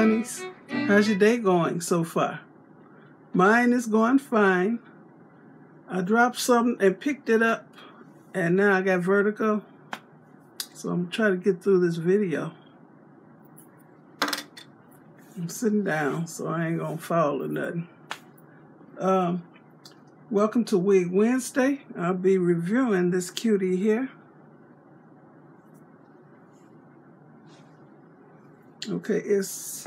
honeys. How's your day going so far? Mine is going fine. I dropped something and picked it up, and now I got vertigo. So I'm trying to get through this video. I'm sitting down, so I ain't gonna fall or nothing. Um, welcome to Wig Wednesday. I'll be reviewing this cutie here. Okay, it's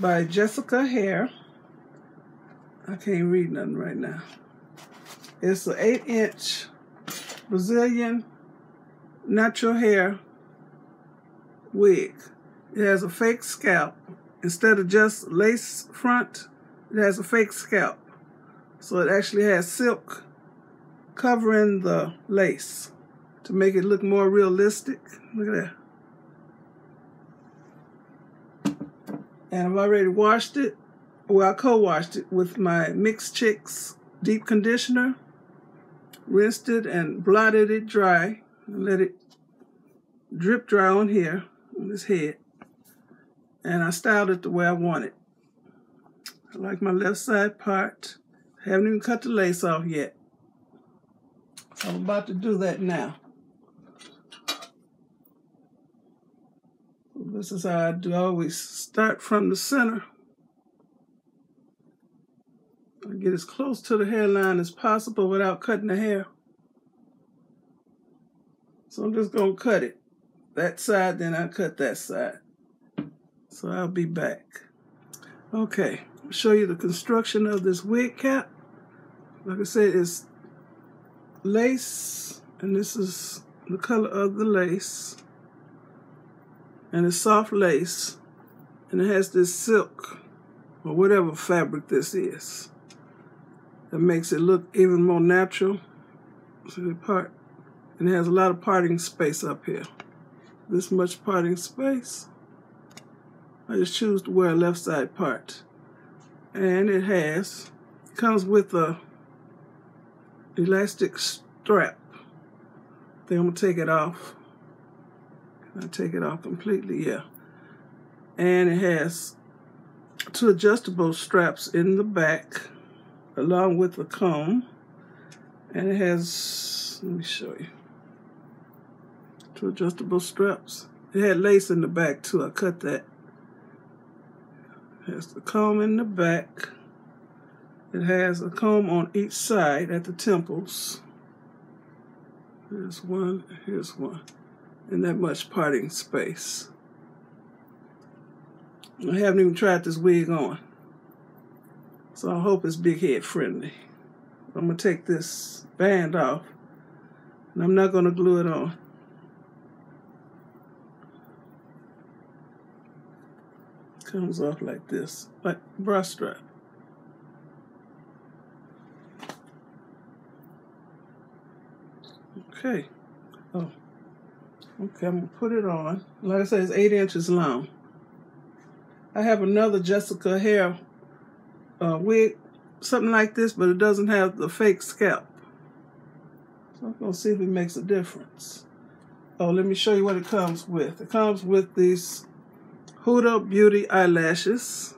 by Jessica Hair. I can't read nothing right now. It's an 8 inch Brazilian natural hair wig. It has a fake scalp. Instead of just lace front, it has a fake scalp. So it actually has silk covering the lace to make it look more realistic. Look at that. And I've already washed it. Well, I co-washed it with my Mixed Chicks deep conditioner, rinsed it and blotted it dry, and let it drip dry on here, on this head. And I styled it the way I want it. I like my left side part. Haven't even cut the lace off yet. So I'm about to do that now. This is how I do I always start from the center. I get as close to the hairline as possible without cutting the hair. So I'm just going to cut it. That side, then I cut that side. So I'll be back. Okay, I'll show you the construction of this wig cap. Like I said, it's lace, and this is the color of the lace and it's soft lace and it has this silk or whatever fabric this is that makes it look even more natural. The part? And it has a lot of parting space up here. This much parting space. I just choose to wear a left side part. And it has, comes with a elastic strap. Then I'm gonna take it off. I take it off completely, yeah. And it has two adjustable straps in the back along with the comb. And it has, let me show you, two adjustable straps. It had lace in the back too, I cut that. It has the comb in the back. It has a comb on each side at the temples. Here's one, here's one and that much parting space. I haven't even tried this wig on. So I hope it's big head friendly. I'm to take this band off and I'm not to glue it on. Comes off like this, like bra strap. Okay. Oh. Okay, I'm gonna put it on. Like I said, it's eight inches long. I have another Jessica hair uh, wig, something like this, but it doesn't have the fake scalp. So I'm gonna see if it makes a difference. Oh, let me show you what it comes with. It comes with these Huda Beauty eyelashes.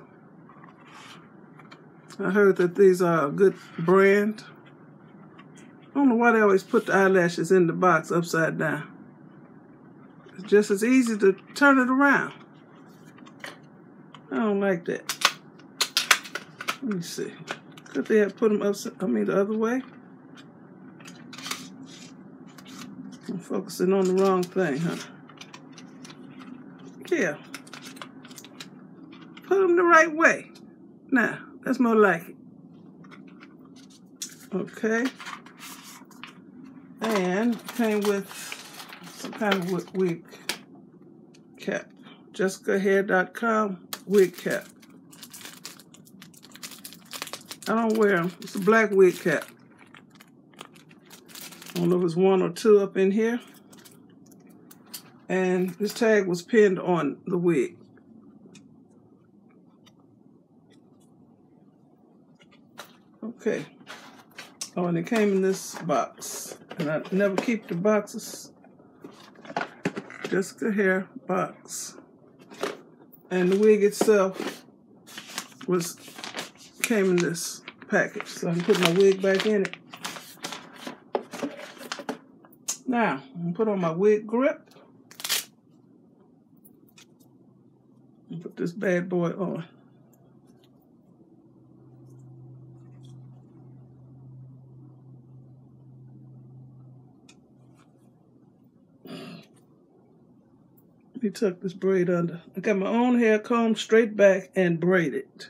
I heard that these are a good brand. I don't know why they always put the eyelashes in the box upside down. It's just as easy to turn it around. I don't like that. Let me see. Could they have put them up, I mean the other way? I'm focusing on the wrong thing, huh? Yeah. Put them the right way. Now, that's more like it. Okay. And came with some kind of wig cap. JessicaHair.com wig cap. I don't wear them. It's a black wig cap. I don't know if it's one or two up in here. And this tag was pinned on the wig. Okay. Oh, and it came in this box. And I never keep the boxes Jessica Hair box. And the wig itself was came in this package. So I can put my wig back in it. Now, I'm gonna put on my wig grip. And put this bad boy on. Tuck this braid under. I got my own hair combed straight back and braided.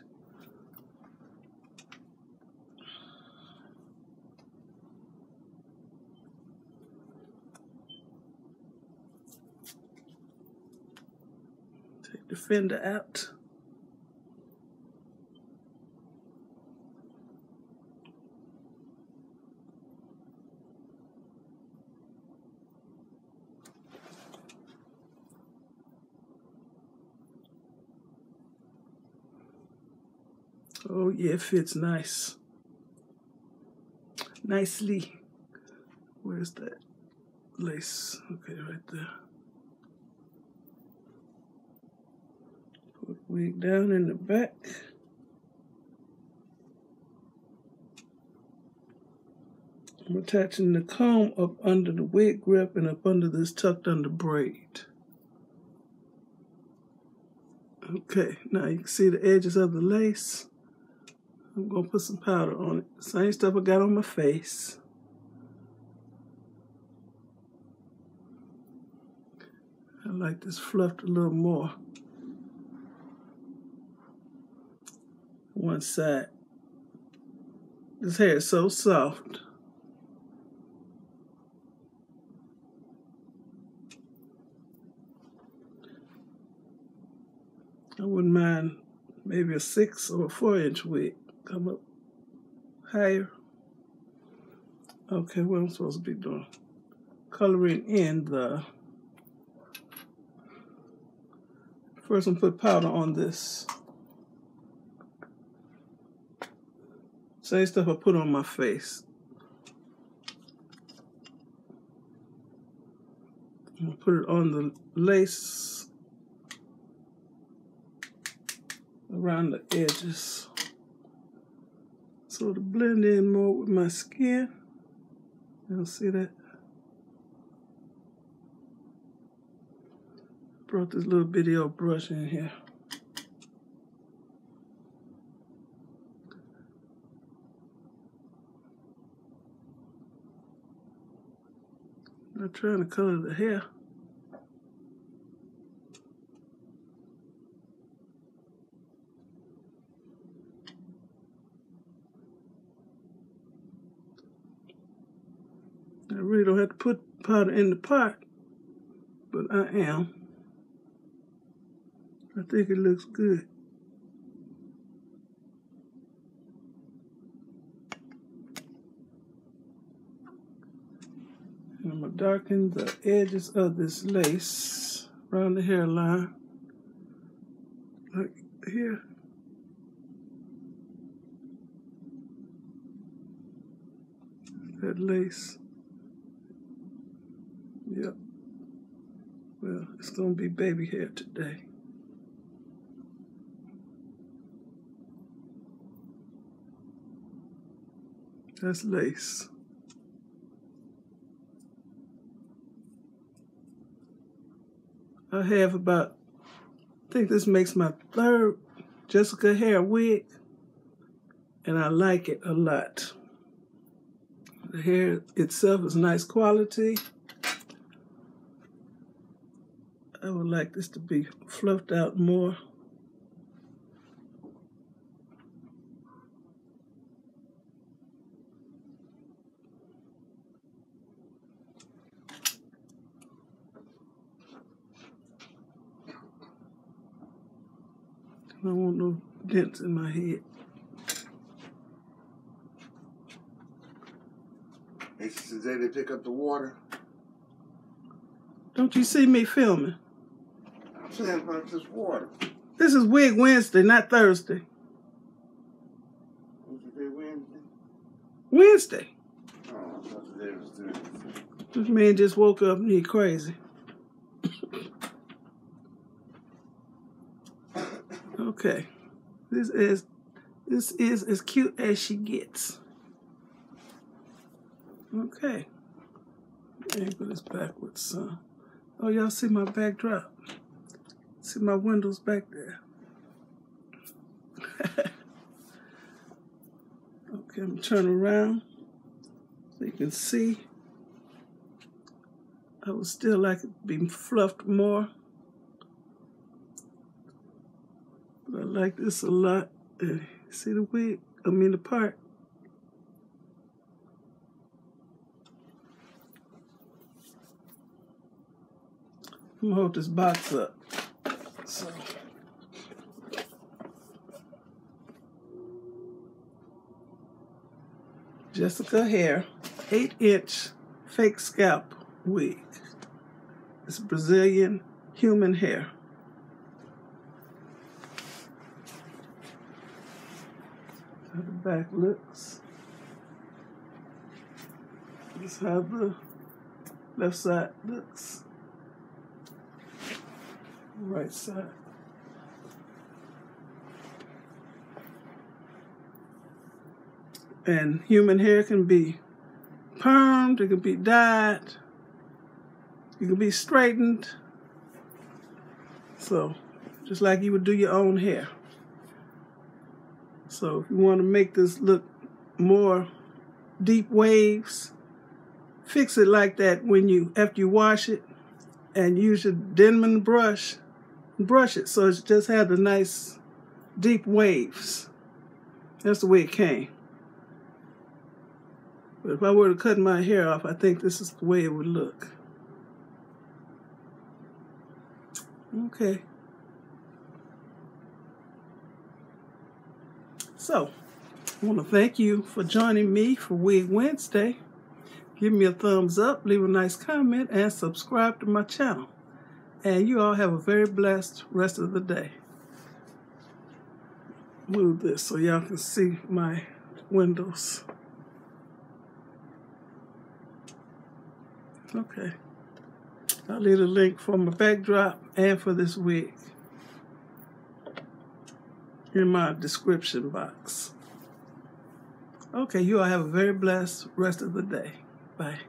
Take the fender out. Oh yeah, it fits nice. Nicely. Where's that lace? Okay, right there. Put wig down in the back. I'm attaching the comb up under the wig grip and up under this tucked under braid. Okay, now you can see the edges of the lace. I'm gonna put some powder on it. Same stuff I got on my face. I like this fluffed a little more. One side. This hair is so soft. I wouldn't mind maybe a six or a four inch wig. Come up higher. Okay, what I'm supposed to be doing? Coloring in the. First, I'm put powder on this. Same stuff I put on my face. I'm gonna put it on the lace around the edges. So to blend in more with my skin. You'll see that? Brought this little old brush in here. I'm trying to color the hair. I really don't have to put powder in the pot, but I am. I think it looks good. I'm to darken the edges of this lace around the hairline, like here. That lace. Well, it's to be baby hair today. That's lace. I have about, I think this makes my third Jessica hair wig, and I like it a lot. The hair itself is nice quality. I would like this to be fluffed out more. I don't want no dents in my head. Hey, today they pick up the water. Don't you see me filming? I'm saying about this water. This is Wig Wednesday, not Thursday. Was it day Wednesday? Wednesday. Oh, I thought today was Thursday. This man just woke up and he crazy. Okay. This is this is as cute as she gets. Okay. Angle this backwards, son. Oh, y'all see my backdrop? See my windows back there? okay, I'm turn around so you can see. I would still like it be fluffed more. But I like this a lot. Uh, See the wig? I mean the part. I'm gonna hold this box up. So. Jessica Hair, 8 inch fake scalp wig. It's Brazilian human hair. How the back looks. This is how the left side looks. Right side. And human hair can be permed, it can be dyed, it can be straightened. So, just like you would do your own hair. So, if you want to make this look more deep waves, fix it like that when you, after you wash it, and use your Denman brush, brush it so it just had the nice deep waves. That's the way it came. But if I were to cut my hair off, I think this is the way it would look. Okay. So, I want to thank you for joining me for Wig Wednesday. Give me a thumbs up, leave a nice comment, and subscribe to my channel. And you all have a very blessed rest of the day. Move this so y'all can see my windows. Okay. I'll leave a link for my backdrop and for this wig in my description box. Okay, you all have a very blessed rest of the day. Bye.